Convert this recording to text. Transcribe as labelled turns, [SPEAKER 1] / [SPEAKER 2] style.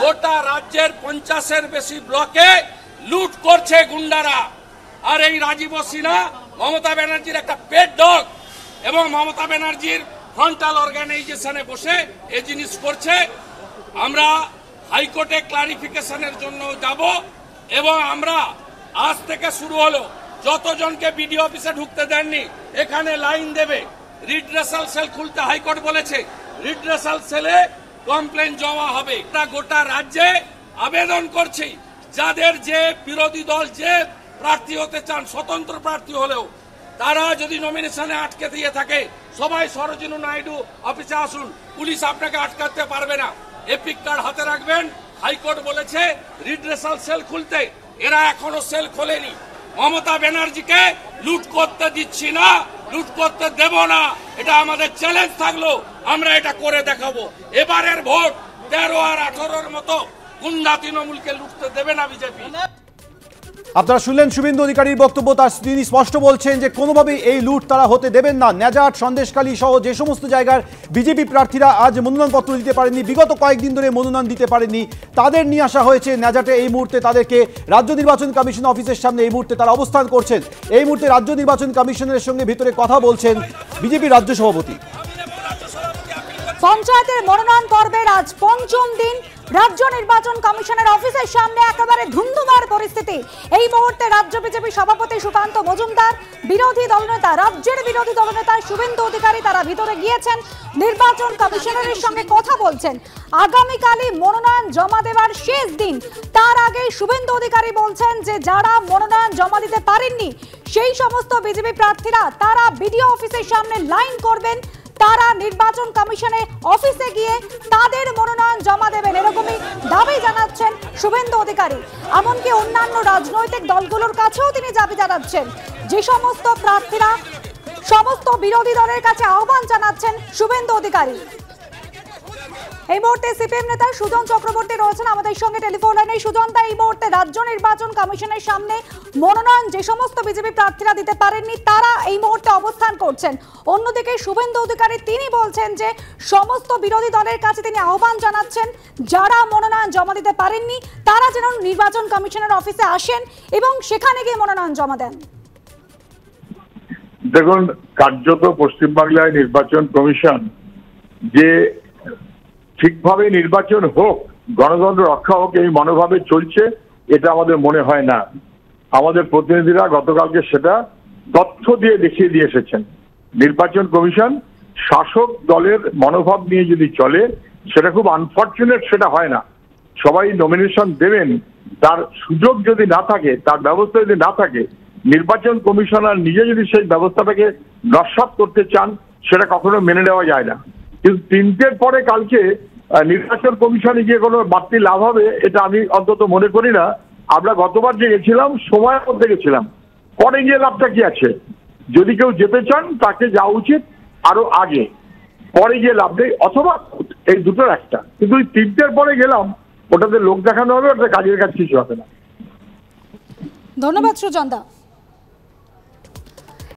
[SPEAKER 1] গোটা রাজ্যের পঞ্চাশের বেশি ব্লকে লুট করছে গুন্ডারা। আর এই রাজীব সিনহা, মমতা ব্যানার্জির একটা পেট ডগ এবং মমতা ব্যানার্জির ফ্রন্টাল অর্গানাইজেশনে বসে এই জিনিস করছে। আমরা হাইকোর্টে ক্লারিফিকেশনের জন্য যাব এবং আমরা আজ থেকে শুরু হলো। যতজনকে বিডিও অফিসে ঢুকতে দেননি, এখানে লাইন দেবে। রিড্রেসাল সেল খুলতে হাইকোর্ট বলেছে। রিড্রেসাল সেলে কমপ্লেন জমা হবে। গোটা রাজ্যে আবেদন করছি। যাদের যে বিরোধী দল, যে প্রার্থী হতে চান, স্বতন্ত্র প্রার্থী হলেও, তারা যদি নমিনেশনে আটকে দিয়ে থাকে, সবাই সরোজিনু নাইডু অফিসে আসুন। পুলিশ আপনাকে আটকাতে পারবে না। এপিক কার্ড হাতে রাখবেন। হাইকোর্ট বলেছে রিড্রেসাল সেল খুলতে। এরা এখনও সেল খোলেনি। মমতা ব্যানার্জিকে লুট করতে দিচ্ছি না। লুট করতে দেব না। এটা আমাদের চ্যালেঞ্জ থাকল, আমরা এটা করে দেখাবো। এবারের ভোট তেরো আর আঠারোর মতো। গুন্ডা তৃণমূলকে লুটতে দেবে না বিজেপি।
[SPEAKER 2] আপনারা শুনলেন শুভেন্দু অধিকারীর বক্তব্য, তার তিনি স্পষ্ট বলছেন যে কোনোভাবেই এই লুট তারা হতে দেবেন না। নেজাট সন্দেশকালী সহ যে সমস্ত জায়গার বিজেপি প্রার্থীরা আজ মনোনয়নপত্র দিতে পারেননি বিগত কয়েকদিন ধরে মনোনয়ন দিতে পারেননি তাদের নিয়ে আসা হয়েছে নেজাটে এই মুহূর্তে তাদেরকে রাজ্য নির্বাচন কমিশন অফিসের সামনে এই মুহূর্তে তারা অবস্থান করছেন। এই মুহূর্তে রাজ্য নির্বাচন কমিশনের সঙ্গে ভিতরে কথা বলছেন বিজেপি রাজ্য সভাপতি।
[SPEAKER 3] পঞ্চায়েতের মনোনয়ন পর্বের আজ পঞ্চম দিন। রাজ্য নির্বাচন কমিশনের অফিসের সামনে একেবারে ধুন্ধুমার পরিস্থিতি। এই মুহূর্তে রাজ্য বিজেপি সভাপতি সুকান্ত মজুমদার, বিরোধী দলনেতা, রাজ্যের বিরোধী দলনেতা শুভেন্দু অধিকারী তারা ভিতরে গিয়েছেন। নির্বাচন কমিশনারের সঙ্গে কথা বলছেন। আগামীকালই মনোনয়ন জমা দেওয়ার শেষ দিন। তার আগে শুভেন্দু অধিকারী বলছেন যে, যারা মনোনয়ন জমা দিতে পারেননি, সেই সমস্ত বিজেপি প্রার্থীরা তারা বিডিও অফিসের সামনে লাইন করবেন। তারা নির্বাচন কমিশনে অফিসে গিয়ে তাদের মনোনয়ন জমা দেবেন। এরকমই দাবি জানাচ্ছেন শুভেন্দু অধিকারী। এমনকি অন্যান্য রাজনৈতিক দলগুলোর কাছেও তিনি দাবি জানাচ্ছেন। যে সমস্ত প্রার্থীরা, সমস্ত বিরোধী দলের কাছে আহ্বান জানাচ্ছেন শুভেন্দু অধিকারী। এই মুহূর্তে সিপিএম নেতা সুজন চক্রবর্তী রয়েছেন আমাদের সঙ্গে টেলিফোন লাইনে। সুজন দা, এই মুহূর্তে রাজ্য নির্বাচন কমিশনের সামনে মনোনয়ন যে সমস্ত বিজেপি প্রার্থীরা দিতে পারেননি, তারা এই মুহূর্তে করছেন। অন্যদিকে শুভেন্দু অধিকারী তিনি বলছেন যে, সমস্ত বিরোধী দলের কাছে তিনি আহ্বান জানাচ্ছেন, যারা মনোনয়ন জমা দিতে পারেননি, তারা যেন নির্বাচন কমিশনের অফিসে আসেন এবং সেখানে গিয়ে মনোনয়ন জমা দেন।
[SPEAKER 4] দেখুন, কার্যত পশ্চিমবাংলায় নির্বাচন কমিশন যে ঠিকভাবে নির্বাচন হোক, গণতন্ত্র রক্ষা হোক, এই মনোভাবে চলছে, এটা আমাদের মনে হয় না। আমাদের প্রতিনিধিরা গতকালকে সেটা তথ্য দিয়ে দেখিয়ে দিয়ে এসেছেন। নির্বাচন কমিশন শাসক দলের মনোভাব নিয়ে যদি চলে, সেটা খুব আনফর্চুনেট সেটা হয় না। সবাই নমিনেশন দেবেন, তার সুযোগ যদি না থাকে, তার ব্যবস্থা যদি না থাকে, নির্বাচন কমিশনার নিজে যদি সেই ব্যবস্থাটাকে নস্বাত করতে চান, সেটা কখনো মেনে নেওয়া যায় না। কিন্তু তিনটের পরে কালকে নির্বাচন কমিশনে গিয়ে কোনো বাড়তি লাভ হবে, এটা আমি অন্তত মনে করি না। আমরা গতবার যে গেছিলাম, সময়ের মধ্যে গেছিলাম। পরে গিয়ে লাভটা কি আছে? যদি কেউ যেতে চান, তাকে যাওয়া উচিত আরও আগে। পরে গিয়ে লাভ নেই, অথবা এই দুটোর একটা। কিন্তু ওই তিনটের পরে গেলাম, ওটাতে লোক দেখানো হবে ওটা কাজের কাজ কিছু হবে না।
[SPEAKER 3] ধন্যবাদ সুজন দা